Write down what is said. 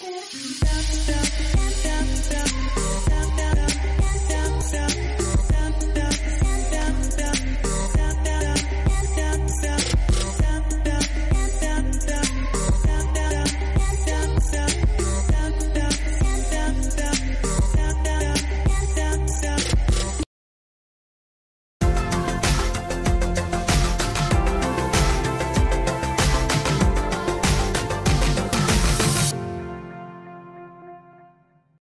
Stop, stop.